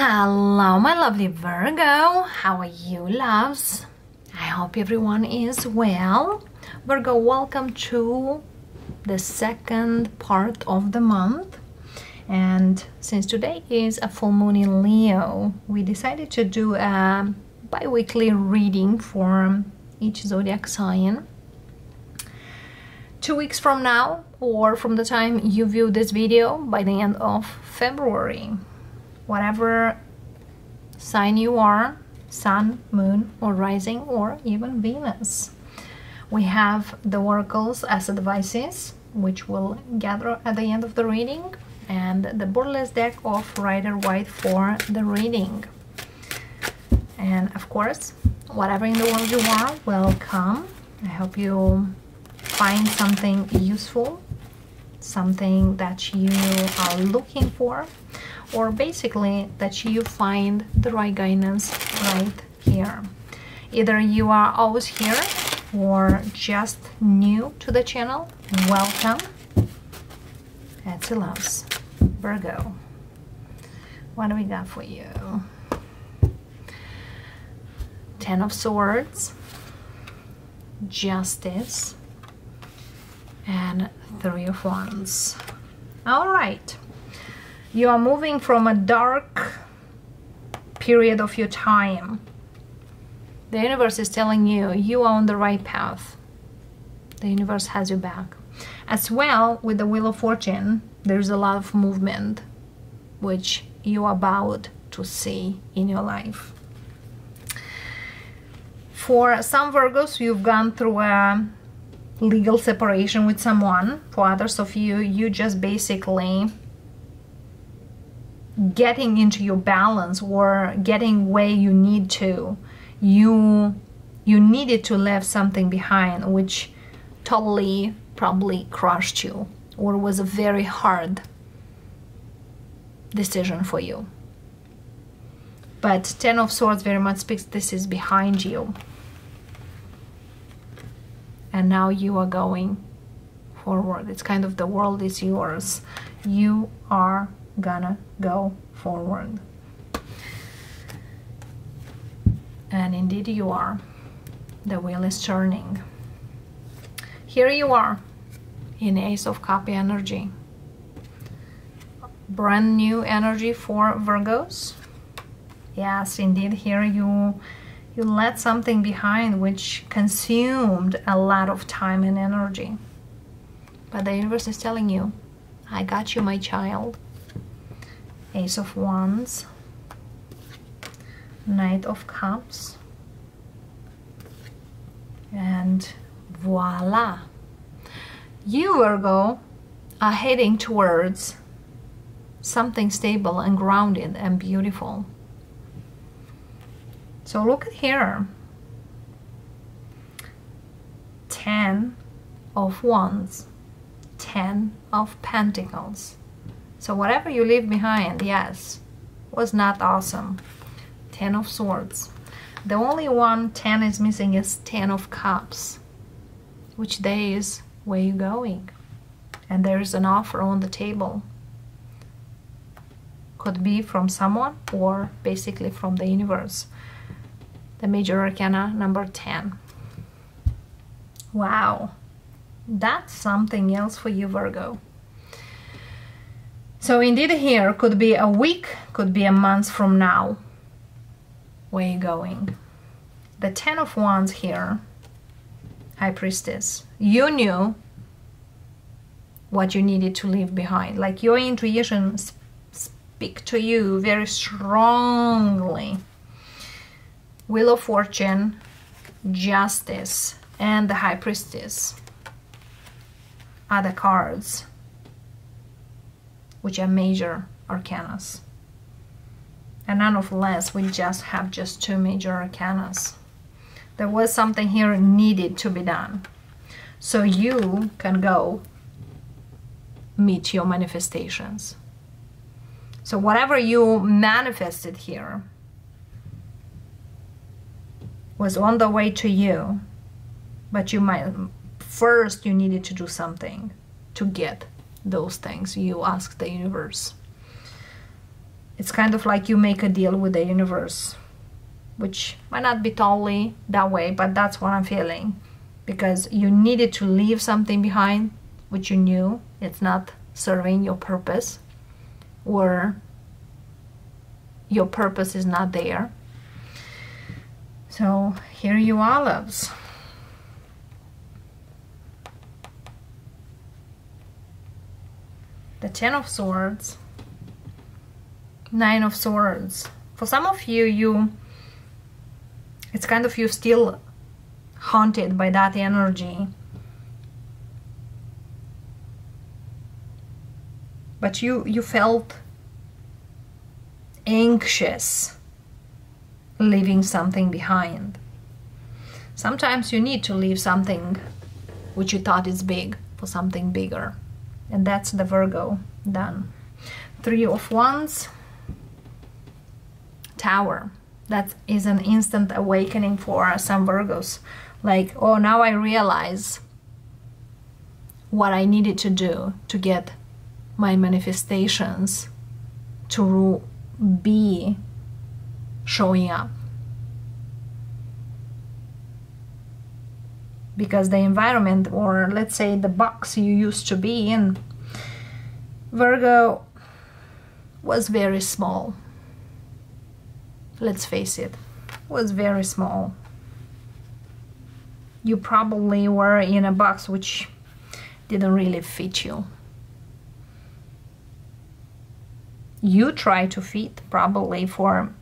Hello, my lovely Virgo. How are you, loves? I hope everyone is well. Virgo, welcome to the second part of the month. And since today is a full moon in Leo, we decided to do a bi weekly reading for each zodiac sign. Two weeks from now, or from the time you view this video, by the end of February whatever sign you are sun moon or rising or even venus. We have the oracles as advices which will gather at the end of the reading and the borderless deck of Rider Waite for the reading. And of course whatever in the world you are welcome. I hope you find something useful something that you are looking for or basically that you find the right guidance right here. Either you are always here or just new to the channel, welcome. That's loves. Virgo. What do we got for you? Ten of Swords, Justice, and Three of Wands. All right you are moving from a dark period of your time. The universe is telling you you are on the right path. The universe has your back. As well, with the Wheel of Fortune, there's a lot of movement which you're about to see in your life. For some Virgos, you've gone through a legal separation with someone. For others of you, you just basically getting into your balance or getting where you need to you you needed to leave something behind which totally probably crushed you or was a very hard decision for you. But ten of swords very much speaks this is behind you. And now you are going forward. It's kind of the world is yours. You are gonna go forward. And indeed you are. The wheel is turning. Here you are in Ace of Cup energy. Brand new energy for Virgos. Yes, indeed, here you you let something behind which consumed a lot of time and energy. But the universe is telling you, I got you, my child. Ace of Wands, Knight of Cups, and voila! You, Virgo, are heading towards something stable and grounded and beautiful. So look at here. Ten of Wands, Ten of Pentacles, so whatever you leave behind, yes, was not awesome. Ten of Swords. The only one ten is missing is Ten of Cups. Which day is where you going? And there's an offer on the table. Could be from someone or basically from the universe. The Major Arcana number 10. Wow. That's something else for you, Virgo. So indeed here could be a week, could be a month from now. Where you going? The Ten of Wands here, High Priestess. You knew what you needed to leave behind. Like your intuition speak to you very strongly. Wheel of Fortune, Justice, and the High Priestess are the cards which are major arcanas. And none of less, we just have just two major arcanas. There was something here needed to be done. So you can go meet your manifestations. So whatever you manifested here was on the way to you, but you might first you needed to do something to get those things. You ask the universe. it's kind of like you make a deal with the universe which might not be totally that way but that's what i'm feeling because you needed to leave something behind which you knew it's not serving your purpose or your purpose is not there so here you are loves the ten of swords. Nine of swords. For some of you you it's kind of you still haunted by that energy. But you you felt anxious leaving something behind. Sometimes you need to leave something which you thought is big for something bigger and that's the Virgo. Done. Three of wands. Tower. That is an instant awakening for some Virgos. Like oh now I realize what I needed to do to get my manifestations to be showing up because the environment or let's say the box you used to be in Virgo was very small. Let's face it was very small. You probably were in a box which didn't really fit you. You try to fit probably for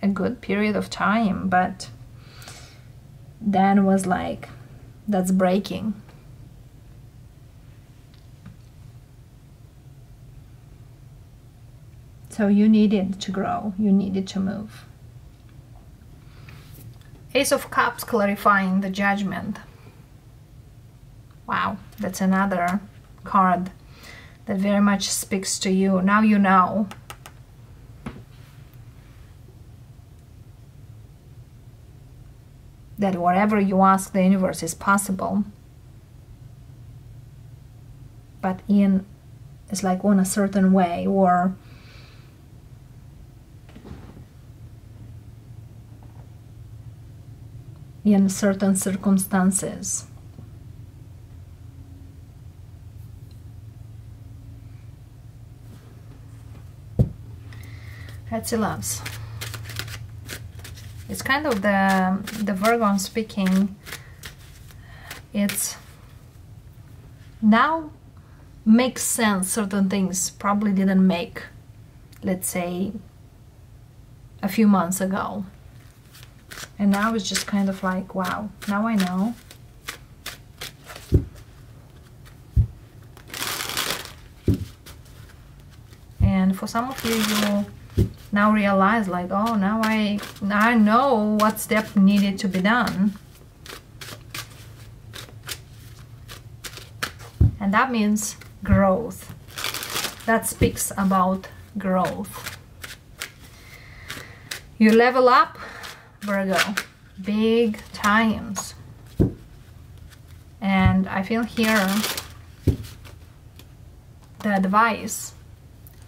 a good period of time but then was like that's breaking so you needed to grow you needed to move ace of cups clarifying the judgment wow that's another card that very much speaks to you. Now you know. That whatever you ask the universe is possible. But in it's like in a certain way or in certain circumstances. Etsy loves. It's kind of the the Virgo speaking. It's now makes sense. Certain things probably didn't make, let's say, a few months ago. And now it's just kind of like, wow, now I know. And for some of you, you now realize like oh now I I know what step needed to be done. And that means growth. That speaks about growth. You level up Virgo big times. And I feel here the advice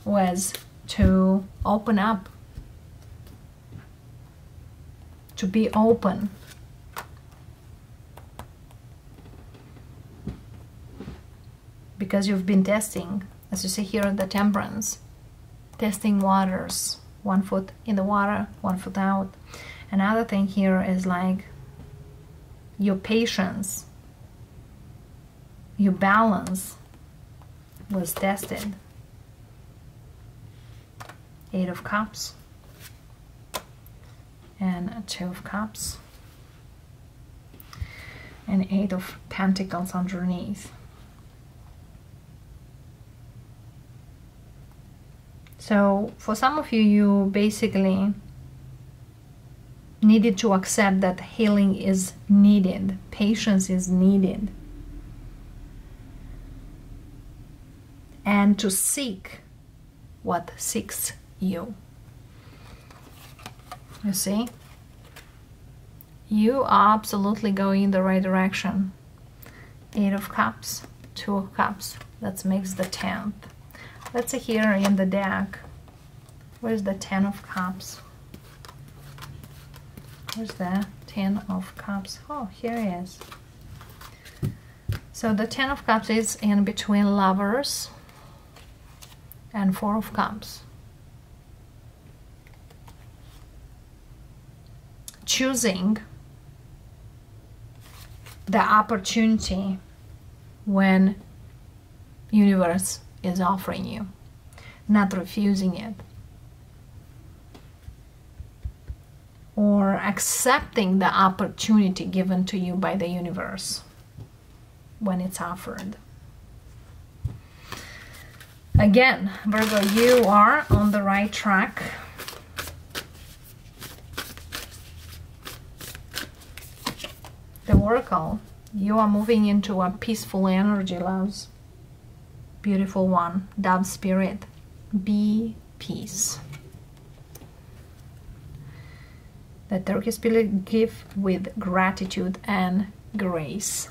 was to open up, to be open. Because you've been testing, as you see here in the temperance, testing waters, one foot in the water, one foot out. Another thing here is like your patience, your balance was tested. Eight of Cups. And Two of Cups. And Eight of Pentacles underneath. So for some of you, you basically needed to accept that healing is needed, patience is needed, and to seek what seeks you. You see? You are absolutely going in the right direction. Eight of Cups, Two of Cups. That makes the tenth. Let's see here in the deck Where's the Ten of Cups? Where's the Ten of Cups? Oh, here it is. So the Ten of Cups is in between lovers and Four of Cups. Choosing the opportunity when universe is offering you, not refusing it. Or accepting the opportunity given to you by the universe when it's offered. Again, Virgo, you are on the right track. The Oracle, you are moving into a peaceful energy, loves. Beautiful one, Dove Spirit. Be peace. The Turkey Spirit give with gratitude and grace.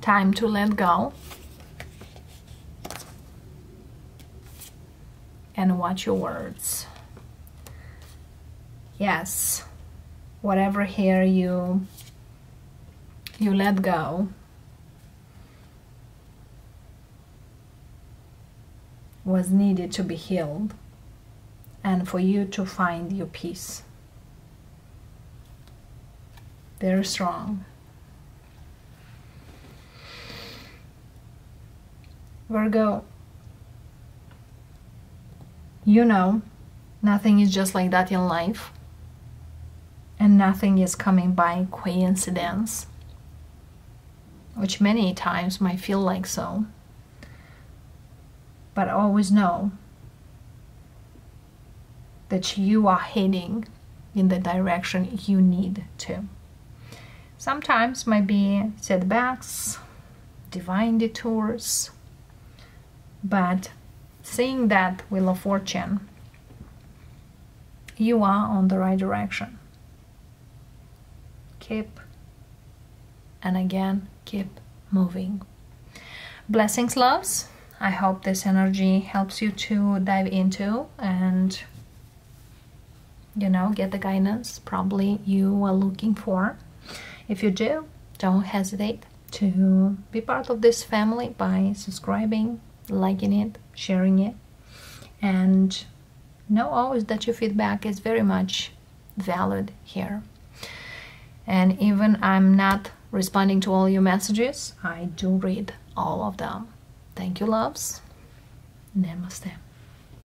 Time to let go. And watch your words. Yes, whatever here you you let go was needed to be healed and for you to find your peace. Very strong. Virgo, you know, nothing is just like that in life, and nothing is coming by coincidence, which many times might feel like so. But always know that you are heading in the direction you need to. Sometimes might be setbacks, divine detours, but seeing that Wheel of Fortune, you are on the right direction. And again keep moving. Blessings, loves. I hope this energy helps you to dive into and you know get the guidance probably you are looking for. If you do, don't hesitate to be part of this family by subscribing, liking it, sharing it, and know always that your feedback is very much valued here. And even I'm not responding to all your messages, I do read all of them. Thank you, loves. Namaste.